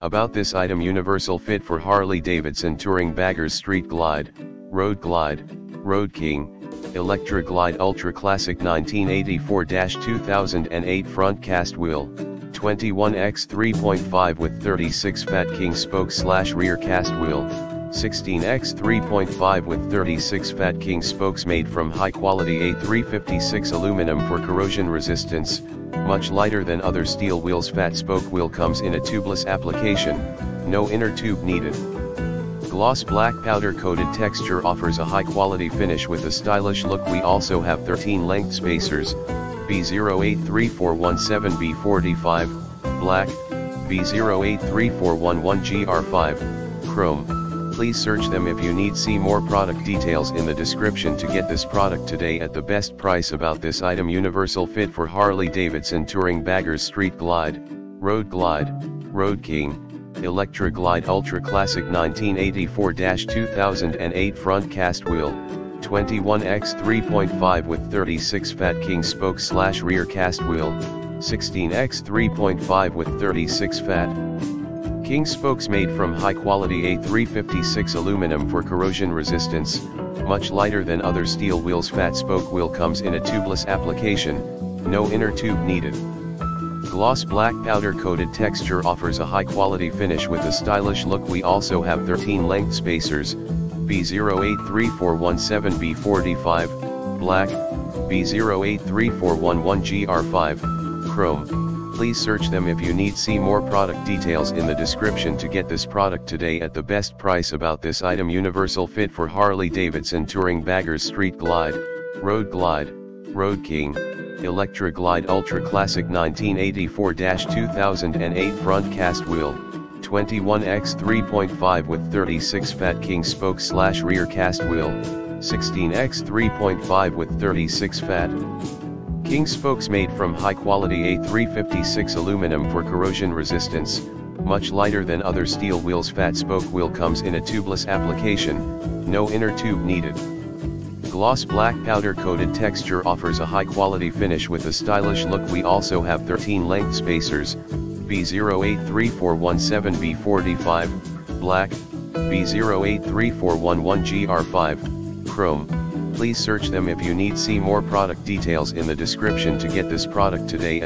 About this item universal fit for Harley Davidson Touring Baggers Street Glide, Road Glide, Road King, Electra Glide Ultra Classic 1984-2008 front cast wheel, 21x 3.5 with 36 Fat King spoke slash rear cast wheel, 16x 3.5 with 36 Fat King spokes made from high quality A356 aluminum for corrosion resistance, much lighter than other steel wheels fat spoke wheel comes in a tubeless application, no inner tube needed. Gloss black powder coated texture offers a high quality finish with a stylish look. We also have 13 length spacers, B083417B45, black, B083411GR5, chrome, please search them if you need see more product details in the description to get this product today at the best price about this item universal fit for Harley Davidson Touring Baggers Street Glide, Road Glide, Road King, Electra Glide Ultra Classic 1984-2008 front cast wheel, 21x 3.5 with 36 Fat King spoke slash rear cast wheel, 16x 3.5 with 36 Fat. King spokes made from high quality A356 aluminum for corrosion resistance, much lighter than other steel wheels fat spoke wheel comes in a tubeless application, no inner tube needed. Gloss black powder coated texture offers a high quality finish with a stylish look. We also have 13 length spacers, B083417B45, black, B083411GR5, chrome, Please search them if you need see more product details in the description to get this product today at the best price about this item universal fit for Harley Davidson Touring Baggers Street Glide, Road Glide, Road King, Electra Glide Ultra Classic 1984-2008 front cast wheel, 21x 3.5 with 36 Fat King spoke slash rear cast wheel, 16x 3.5 with 36 Fat. King spokes made from high quality A356 aluminum for corrosion resistance, much lighter than other steel wheels. Fat spoke wheel comes in a tubeless application, no inner tube needed. Gloss black powder coated texture offers a high quality finish with a stylish look. We also have 13 length spacers, B083417B45, black, B083411GR5, chrome, Please search them if you need see more product details in the description to get this product today